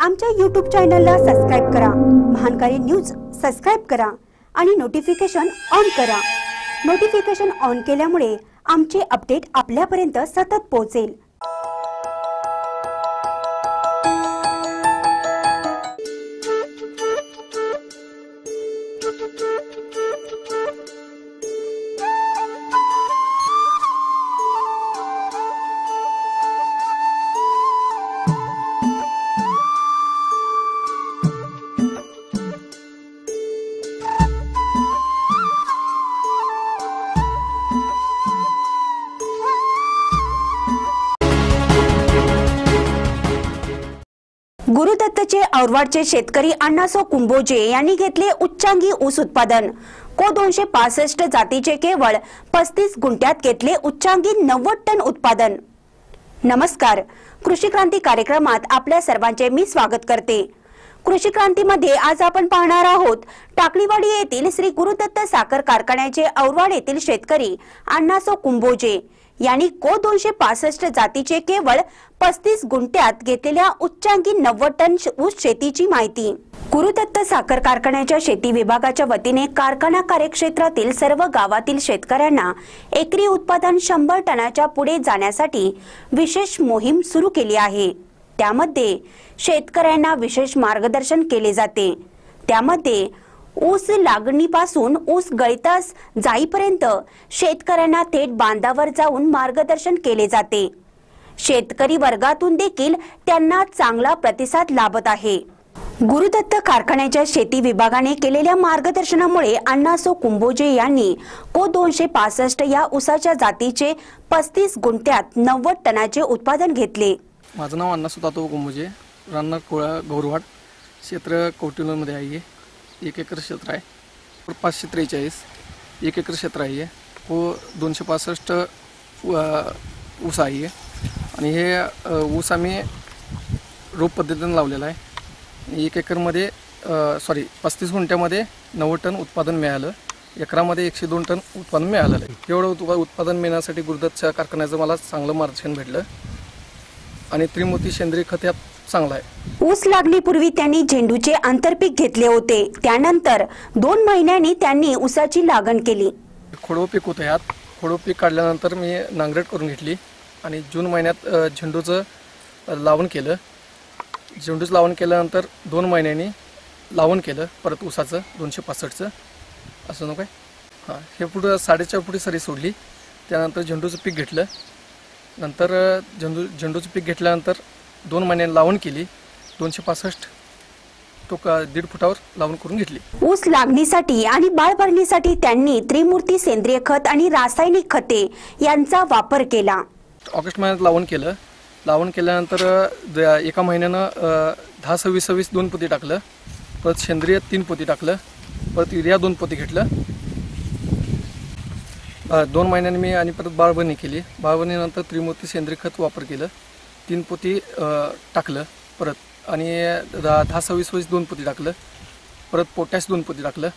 आमच्या यूट्यूब चॅनलला सबस्क्राईब करा. महानकारी न्यूज सबस्क्राईब करा आणि नोटिफिकेशन ऑन करा. नोटिफिकेशन ऑन केल्यामुळे आमचे अपडेट आपल्यापर्यंत सतत पोहोचेल. गुरुदत्तचे औरवाडचे शेतकरी अण्णासो कुंभोजे यांनी घेतले उच्चांगी ऊस उत्पादन. को दोनशे पासष्ट जातीचे केवळ पस्तीस गुंठ्यात घेतले उच्चांगी नव्वद टन उत्पादन. नमस्कार. कृषी क्रांती कार्यक्रमात आपल्या सर्वांचे मी स्वागत करते. कृषी क्रांतीमध्ये आज आपण पाहणार आहोत टाकळीवाडी येथील श्री गुरुदत्त साखर कारखान्याचे औरवाड येथील शेतकरी अण्णासो कुंभोजे यांनी को दोनशे पासष्ट जातीचे केवळ पस्तीस गुंट्यात घेतलेल्या उच्चांकी नव्वद टन ऊस शेतीची माहिती. गुरुदत्त साखर कारखान्याच्या शेती विभागाच्या वतीने कारखाना कार्यक्षेत्रातील सर्व गावातील शेतकऱ्यांना एकरी उत्पादन शंभर टनाच्या पुढे जाण्यासाठी विशेष मोहीम सुरू केली आहे. त्यामध्ये शेतकऱ्यांना विशेष मार्गदर्शन केले जाते. त्यामध्ये ऊस लागणीपासून ऊस गळतास जाईपर्यंत शेतकऱ्यांना थेट बांधावर जाऊन मार्गदर्शन केले जाते. शेतकरी वर्गातून देखील त्यांना चांगला प्रतिसाद लाभत आहे. गुरुदत्त कारखान्याच्या शेती विभागाने केलेल्या मार्गदर्शनामुळे अण्णासो कुंभोजे यांनी को दोनशे पासष्ट या ऊसाच्या जातीचे पस्तीस गुंठ्यात नव्वद टनाचे उत्पादन घेतले. माझं नाव अण्णा सुतातो कुंभोजे रान्ना कोळा गौरवाड क्षेत्र कौटिल्यमध्ये आहे एक एकर क्षेत्र आहे. पाचशे त्रेचाळीस एक एकर क्षेत्र आहे को दोनशे पासष्ट उ- ऊस आहे आणि हे ऊस आम्ही रोप पद्धतीने लावलेला आहे. एक एकरमध्ये सॉरी पस्तीस गुंठ्यामध्ये नव्वद टन उत्पादन मिळालं. एकरामध्ये एकशे दोन टन उत्पादन मिळालेलं आहे. एवढं उत्पा उत्पादन मिळण्यासाठी गुरुदत्तच्या कारखान्याचं मला चांगलं मार्गदर्शन भेटलं. आणि त्रिमूर्ती सेंद्रिय खत यात चांगलं आहे. ऊस लागणीपूर्वी त्यांनी झेंडूचे आंतरपीक घेतले होते. त्यानंतर दोन महिन्यांनी त्यांनी ऊसाची लागण केली. खोडव पीक होतं यात खोडव पीक काढल्यानंतर मी नांगरट करून घेतली. आणि जून महिन्यात झेंडूचं लावण केलं. झेंडूचं लावण केल्यानंतर दोन महिन्यांनी लावण केलं परत ऊसाचं दोनशे पासष्टचं. असं नको हां हे पुढं साडेचार फुटी सरी सोडली. त्यानंतर झेंडूचं पीक घेतलं. नंतर झेंडू झेंडूचं पीक घेतल्यानंतर दोन महिन्यांनी लावण केली. दोनशे पासष्ट. तो का दीड फुटावर लावण करून घेतली. ऊस लागणीसाठी आणि बाळ भरणीसाठी त्यांनी त्रिमूर्ती सेंद्रिय खत आणि रासायनिक खते यांचा वापर केला. ऑगस्ट महिन्यात लावण केलं. लावण केल्यानंतर द- एका महिन्यानं दहा सव्वीस सव्वीस दोन पोती टाकलं. परत सेंद्रिय तीन पोती टाकलं. परत युरिया दोन पोती घेतलं. दोन महिन्यांनी मी आणि परत बाळबणी केली. बाळबणीनंतर त्रिमूर्ती सेंद्रिय खत वापर केलं. तीन पोती टाकलं परत. आणि दहा दहा सव्वीस सव्वीस दोन पोती टाकलं. परत पोटॅश दोन पोती टाकलं.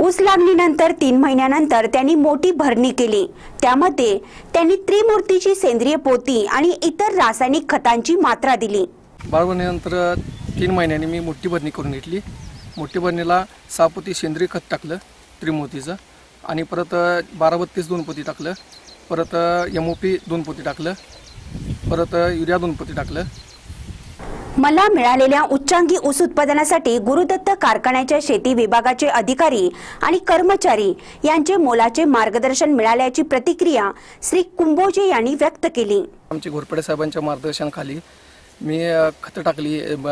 ऊस लागणीनंतर तीन महिन्यानंतर त्यांनी मोठी भरणी केली. त्यामध्ये त्यांनी त्रिमूर्तीची सेंद्रिय पोती आणि इतर रासायनिक खतांची मात्रा दिली. बाळवणीनंतर तीन महिन्यांनी मी मोठी भरणी करून घेतली. मोठी भरणीला सहा पोती सेंद्रिय खत टाकलं त्रिमोतीचं आणि परत बारा बत्तीस दोन पोती टाकलं. परत एम ओ पी दोन पोती टाकलं. परत युरिया दोन पोती टाकलं. मला मिळालेल्या उच्चांकी ऊस उत्पादनासाठी गुरुदत्त कारखान्याच्या शेती विभागाचे अधिकारी आणि कर्मचारी यांचे मोलाचे मार्गदर्शन मिळाल्याची प्रतिक्रिया श्री कुंभोजे यांनी व्यक्त केली. आमचे घोरपडे साहेबांच्या मार्गदर्शनाखाली मी खतं टाकली ब-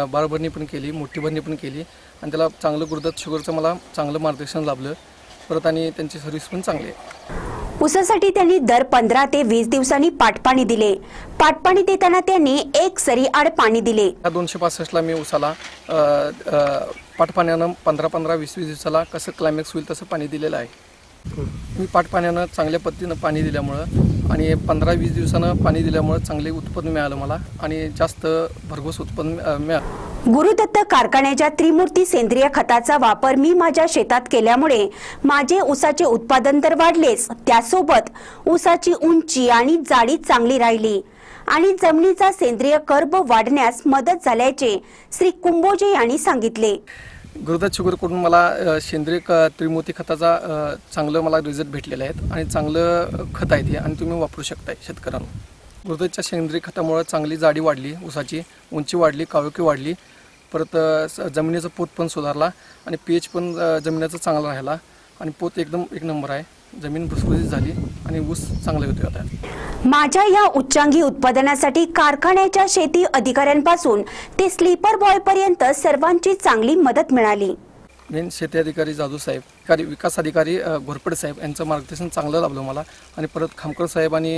पण केली मोठी भरणी पण केली आणि त्याला चांगलं गुरुदत्त शुगरचं मला चांगलं मार्गदर्शन लाभलं. परत आणि त्यांची सर्व्हिस पण चांगली आहे. ऊसासाठी त्यांनी दर पंधरा ते वीस दिवसांनी पाटपाणी दिले. पाटपाणी देताना त्यांनी एक सरी आड पाणी दिले. या दोनशे पासष्टला मी उसाला पाठपाण्यानं पाटपाण्यानं पंधरा पंधरा वीस वीस दिवसाला कसं क्लायमॅक्स होईल तसं पाणी दिलेलं आहे. मी पाटपाण्यानं चांगल्या पद्धतीनं पाणी दिल्यामुळं आणि पंधरा वीस दिवसानं पाणी दिल्यामुळं चांगले उत्पन्न मिळालं मला आणि जास्त भरघोस उत्पन्न मिळालं. गुरुदत्त कारखान्याच्या त्रिमूर्ती सेंद्रिय खताचा वापर मी माझ्या शेतात केल्यामुळे माझे ऊसाचे उत्पादन तर वाढलेच. त्यासोबत ऊसाची उंची आणि जाडी चांगली राहिली आणि जमिनीचा सेंद्रिय कर्ब वाढण्यास मदत झाल्याचे श्री कुंभोजे यांनी सांगितले. गुरुदत्त शुगरकडून मला सेंद्रिय क त्रिमूर्ती खताचा चांगलं मला रिझल्ट भेटलेले आहेत आणि चांगलं खत आहे ते आणि तुम्ही वापरू शकताय शेतकऱ्यांना. गुरुदत्तच्या सेंद्रिय खतामुळं चांगली जाडी वाढली ऊसाची उंची वाढली काळोखी वाढली परत जमिनीचा पोत पण सुधारला आणि पीएच पण जमिनीचा चांगला राहिला. आणि पोत एकदम एक नंबर आहे. जमीन भुसभुशीत झाली आणि ऊस चांगले होते आता. माझ्या या उच्चांगी उत्पादनासाठी कारखान्याच्या शेती अधिकाऱ्यांपासून ते स्लीपर बॉय पर्यंत सर्वांची चांगली मदत मिळाली. मेन शेती अधिकारी जाधव साहेब अधिकारी विकास अधिकारी घोरपडे साहेब यांचं मार्गदर्शन चांगलं लाभलं मला. आणि परत खामकर साहेब आणि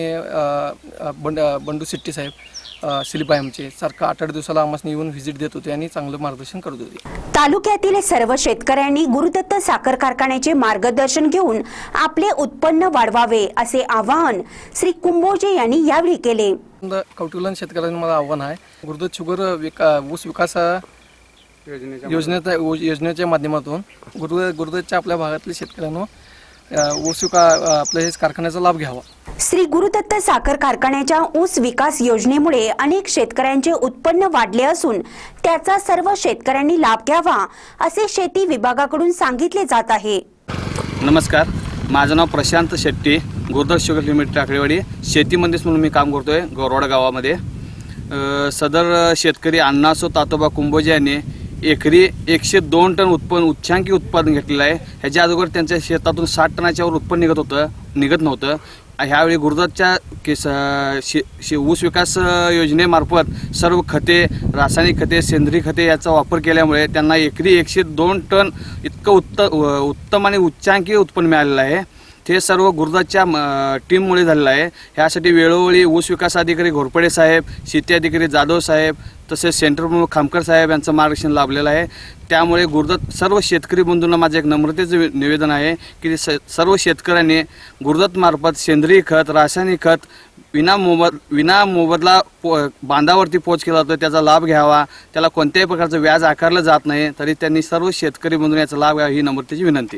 बंड बंडू सिट्टी साहेब अ, शिलीबाई आमचे सारखं आठ आठ दिवसाला आम्हाला येऊन व्हिजिट देत होते आणि चांगलं मार्गदर्शन करत होते. तालुक्यातील सर्व शेतकऱ्यांनी गुरुदत्त साखर कारखान्याचे मार्गदर्शन घेऊन आपले उत्पन्न वाढवावे असे आवाहन श्री कुंभोजे यांनी यावेळी केले. कौटिल्यन शेतकऱ्यांना मला आव्हान आहे. गुरुदत्त शुगर विका ऊस विकास योजनेच्या योजनेच्या माध्यमातून गुरु गुरुदत्तच्या आपल्या भागातल्या शेतकऱ्यांना ऊस हे कारखान्याचा लाभ घ्यावा. श्री गुरुदत्त साखर कारखान्याच्या ऊस विकास योजनेमुळे अनेक शेतकऱ्यांचे उत्पन्न वाढले असून त्याचा सर्व शेतकऱ्यांनी लाभ घ्यावा असे शेती विभागाकडून सांगितले जात आहे. नमस्कार माझं नाव प्रशांत शेट्टी गुरुदास शुगर लिमिटेड टाकळेवाडी. शेतीमध्येच म्हणून मी काम करतो आहे गौरवाडा गावामध्ये. सदर शेतकरी अण्णासो तातोबा कुंभोजे यांनी एकरी एकशे दोन टन उत्पन्न उच्चांकी उत्पादन घेतलेलं आहे. ह्याच्या अगोदर त्यांच्या शेतातून साठ टनाच्यावर उत्पन्न निघत होतं निघत नव्हतं. ह्यावेळी गुरुदत्तच्या केस शे शे ऊस विकास योजनेमार्फत सर्व खते रासायनिक खते सेंद्रिय खते याचा वापर केल्यामुळे त्यांना एकरी एकशे दोन टन इतकं उत्त उत्तम आणि उच्चांकी उत्पन्न मिळालेलं आहे. ते सर्व गुरुदासच्या टीममुळे झालेलं आहे. ह्यासाठी वेळोवेळी ऊस विकास अधिकारी घोरपडे साहेब शेती अधिकारी जाधव साहेब तसेच सेंटर प्रमुख खामकर साहेब यांचं मार्गदर्शन लाभलेलं आहे. त्यामुळे गुरुदत्त सर्व शेतकरी बंधूंना माझं एक नम्रतेचं वि- निवेदन आहे की स सर्व शेतकऱ्यांनी गुरुदत्तमार्फत सेंद्रिय खत रासायनिक खत विना मोबद विना मोबदला पो बांधावरती पोच केला जातो त्याचा लाभ घ्यावा. त्याला कोणत्याही प्रकारचं व्याज आकारलं जात नाही तरी त्यांनी सर्व शेतकरी बंधून याचा लाभ घ्यावा ही नम्रतेची विनंती.